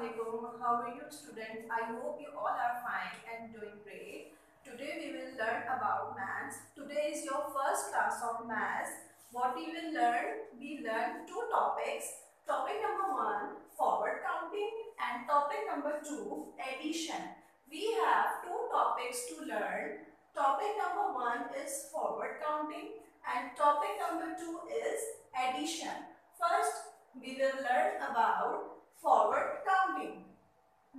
Assalamualaikum. How are you students? I hope you all are fine and doing great. Today we will learn about maths. Today is your first class of maths. What we will learn? We learn two topics. Topic number one, forward counting and topic number two, addition. We have two topics to learn. Topic number one is forward counting and topic number two is addition. First, we will learn about forward counting.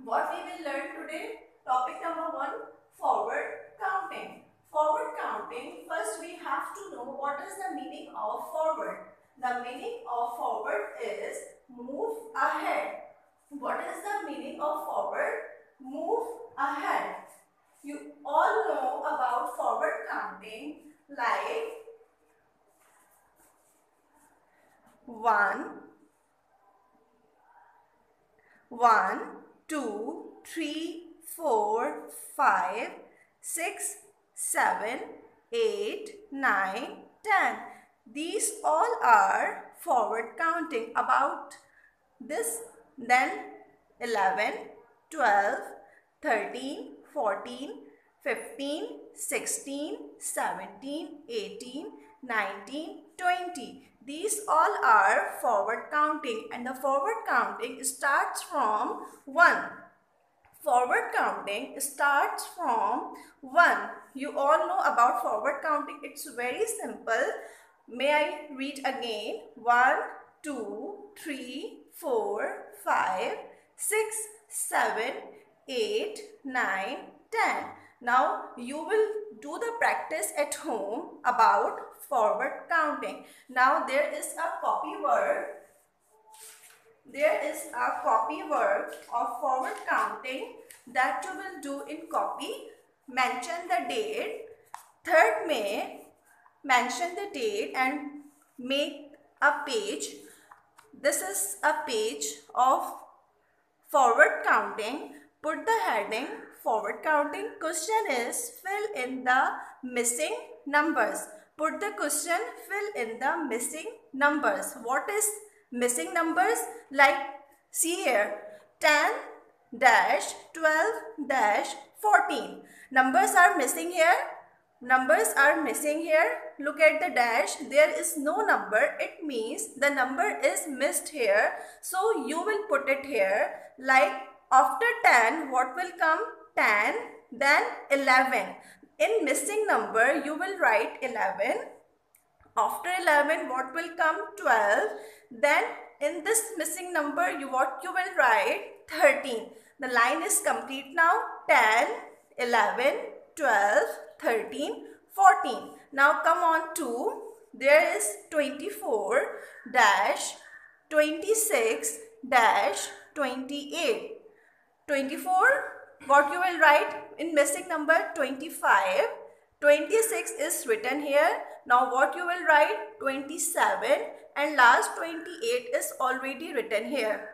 What we will learn today? Topic number one, forward counting. Forward counting, first we have to know what is the meaning of forward. The meaning of forward is move ahead. What is the meaning of forward? Move ahead. You all know about forward counting like 1, one, two, three, four, five, six, seven, eight, nine, ten. These all are forward counting about this then 11, 12, 13, 14, 15, 16, 17, 18, 19, 20. These all are forward counting and the forward counting starts from 1. Forward counting starts from 1. You all know about forward counting. It's very simple. May I read again? 1, 2, 3, 4, 5, 6, 7, 8, 9, 10. Now you will do the practice at home about forward counting. Now there is a copy work. There is a copy work of forward counting that you will do in copy. Mention the date. 3rd May. Mention the date and make a page. This is a page of forward counting. Put the heading forward counting question is fill in the missing numbers. Put the question fill in the missing numbers. What is missing numbers? Like see here 10 dash 12 dash 14. Numbers are missing here. Numbers are missing here. Look at the dash. There is no number. It means the number is missed here. So you will put it here. Like after 10, what will come? 10, then 11. In missing number, you will write 11. After 11, what will come? 12. Then in this missing number, you what you will write? 13. The line is complete now. 10, 11, 12, 13, 14. Now come on to, there is 24 dash 26 dash 28. 24 what you will write in missing number 25 26 is written here. Now what you will write 27 and last 28 is already written here.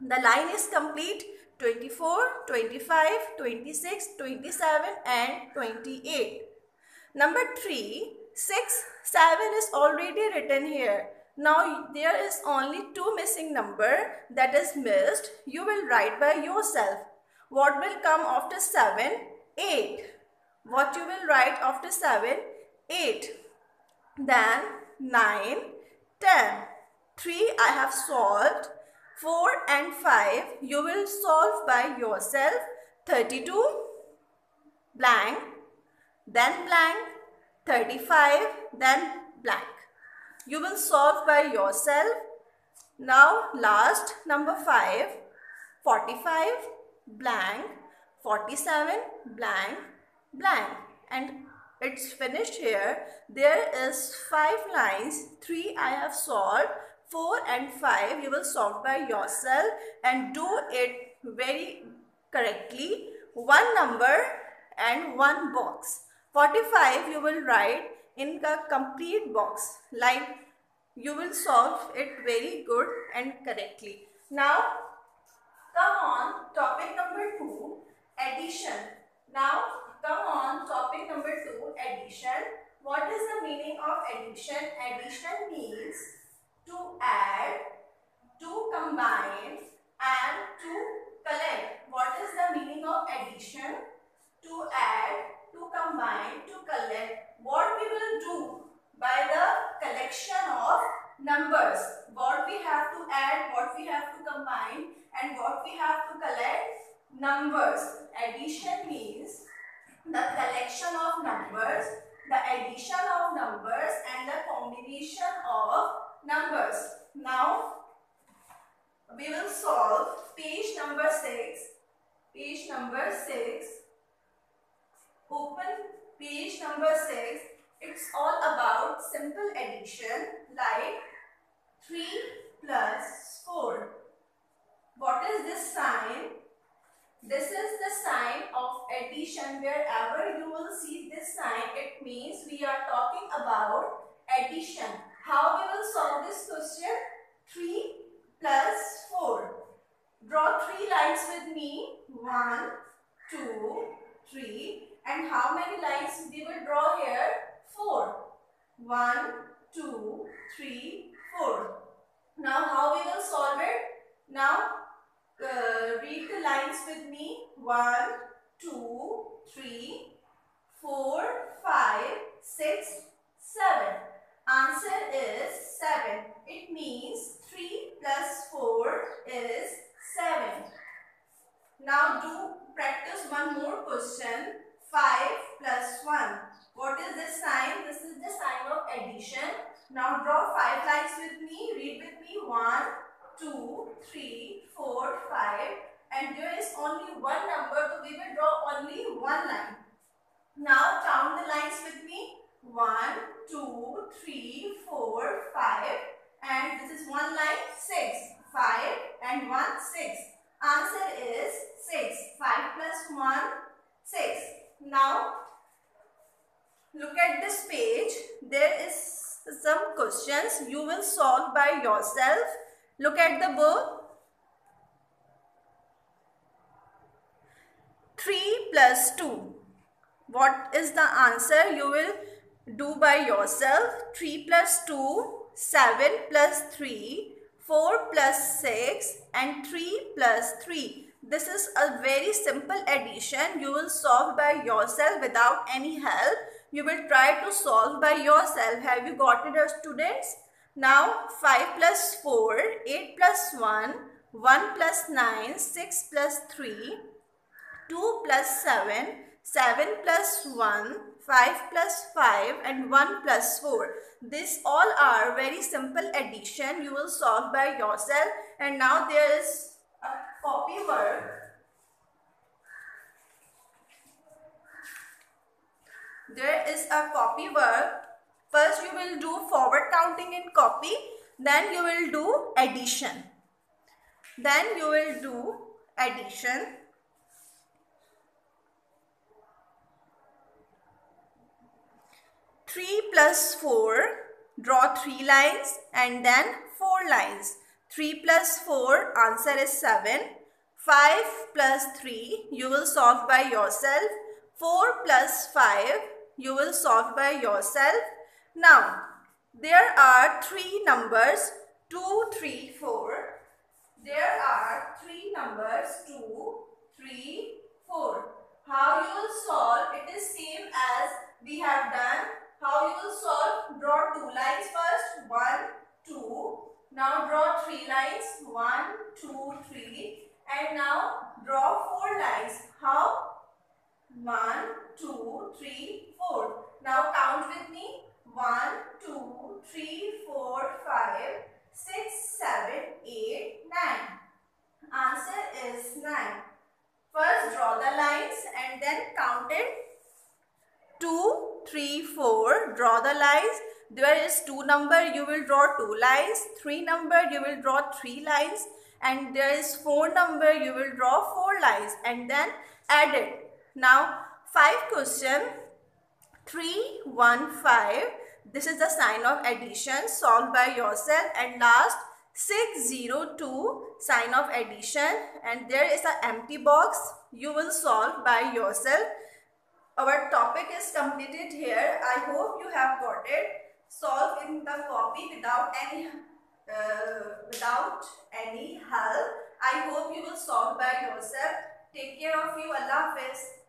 The line is complete. 24 25 26 27 and 28 number 3 6 7 is already written here. Now there is only two missing number that is missed. You will write by yourself what will come after 7? 8. What you will write after 7? 8. Then 9, 10. 3 I have solved. 4 and 5 you will solve by yourself. 32 blank then blank 35 then blank. You will solve by yourself. Now last number 5 45 blank 47 blank blank. And it's finished here. There is five lines three i have solved four and five you will solve by yourself. And do it very correctly. One number and one box. 45 you will write in the complete box. Like you will solve it very good and correctly. Now Come on, topic number 2, addition. Now, come on, topic number 2, addition. What is the meaning of addition? Addition means to add, to combine and to collect. What is the meaning of addition? To add, to combine, to collect. What we will do by the collection of numbers. What we have to add, what we have to combine and what we have to collect numbers. Addition means the collection of numbers, the addition of numbers and the combination of numbers. Now, we will solve page number 6. Page number 6. Open page number 6. It's all about simple addition like 3 plus 4. What is this sign? This is the sign of addition. Wherever you will see this sign, it means we are talking about addition. How we will solve this question? 3 plus 4. Draw 3 lines with me. 1, 2, 3. And how many lines we will draw here? 4. 1, 2, 3, 4. Now how we will solve it? Now uh, read the lines with me. 1, 2, 3, 4, 5, 6, 7. Answer is 7. It means 3 plus 4 is 7. Now do practice one more question. 5 plus 1. What is this sign? This is the sign of addition. Now draw 5 lines with me. Read with me. 1, 2, 3, 4, 5 and there is only one number so we will draw only one line. Now count the lines with me. 1, 2, 3, 4, 5 and this is one line 6. 5 and 1 6. Answer is 6. 5 plus 1 6. Now look at this page. There is some questions you will solve by yourself Look at the book. 3 plus 2. What is the answer? You will do by yourself. 3 plus 2, 7 plus 3, 4 plus 6 and 3 plus 3. This is a very simple addition. You will solve by yourself without any help. You will try to solve by yourself. Have you got it students? Now 5 plus 4, 8 plus 1, 1 plus 9, 6 plus 3, 2 plus 7, 7 plus 1, 5 plus 5 and 1 plus 4. This all are very simple addition you will solve by yourself and now there is a copy work. There is a copy work First you will do forward counting in copy. Then you will do addition. Then you will do addition. Three plus four. Draw three lines and then four lines. 3 plus 4 answer is 7. 5 plus 3 you will solve by yourself. 4 plus 5 you will solve by yourself. Now, there are three numbers 2, 3, 4. There are three numbers 2, 3, 4. How you will solve? It is same as we have done. How you will solve? Draw two lines first. 1, 2. Now draw three lines. one, two, three. And now draw four lines. How? 1, 2, 3, 4. Now count with me. 1, 2, 3, 4, 5, 6, 7, 8, 9. Answer is 9. First draw the lines and then count it. 2, 3, 4. Draw the lines. There is 2 number, you will draw 2 lines. 3 number, you will draw 3 lines. And there is 4 number, you will draw 4 lines. And then add it. Now, 5 question. 3, 1, 5. This is the sign of addition solved by yourself and last 602 sign of addition and there is an empty box you will solve by yourself. Our topic is completed here. I hope you have got it. Solve in the copy without any uh, without any help I hope you will solve by yourself. Take care of you. Allah Hafiz.